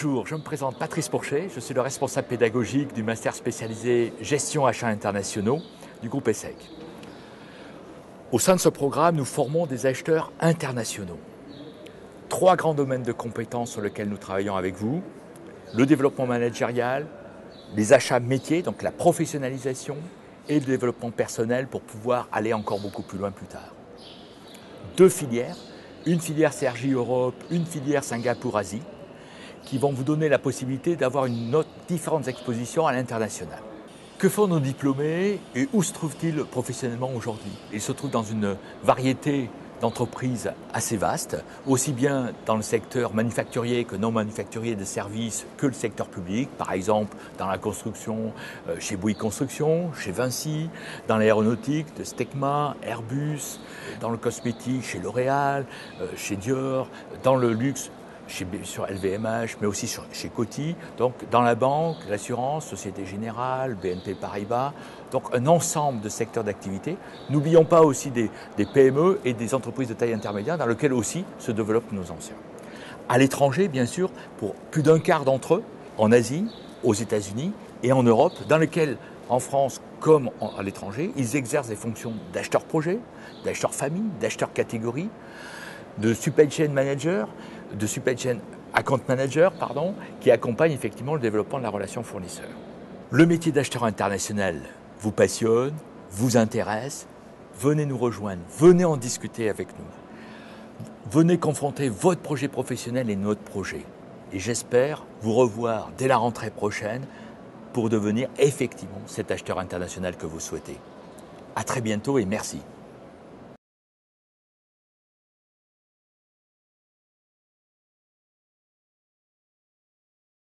Bonjour, je me présente Patrice Pourchet, je suis le responsable pédagogique du master spécialisé Gestion achats internationaux du groupe ESSEC. Au sein de ce programme, nous formons des acheteurs internationaux. Trois grands domaines de compétences sur lesquels nous travaillons avec vous, le développement managérial, les achats métiers, donc la professionnalisation, et le développement personnel pour pouvoir aller encore beaucoup plus loin plus tard. Deux filières, une filière CRJ Europe, une filière Singapour-Asie, qui vont vous donner la possibilité d'avoir différentes expositions à l'international. Que font nos diplômés et où se trouvent-ils professionnellement aujourd'hui? Ils se trouvent dans une variété d'entreprises assez vastes, aussi bien dans le secteur manufacturier que non manufacturier de services que le secteur public, par exemple dans la construction euh, chez Bouygues Construction, chez Vinci, dans l'aéronautique de Stecma, Airbus, dans le cosmétique chez L'Oréal, euh, chez Dior, dans le luxe chez, sur LVMH, mais aussi chez Coty, donc dans la banque, l'assurance, Société Générale, BNP Paribas, donc un ensemble de secteurs d'activité. N'oublions pas aussi des, PME et des entreprises de taille intermédiaire dans lesquelles aussi se développent nos anciens. À l'étranger, bien sûr, pour plus d'un quart d'entre eux, en Asie, aux États-Unis et en Europe, dans lesquels, en France comme à l'étranger, ils exercent des fonctions d'acheteur projet, d'acheteur famille, d'acheteur catégorie, de supply chain manager, de supply chain account manager, pardon, qui accompagne effectivement le développement de la relation fournisseur. Le métier d'acheteur international vous passionne, vous intéresse, venez nous rejoindre, venez en discuter avec nous. Venez confronter votre projet professionnel et notre projet. Et j'espère vous revoir dès la rentrée prochaine pour devenir effectivement cet acheteur international que vous souhaitez. À très bientôt et merci.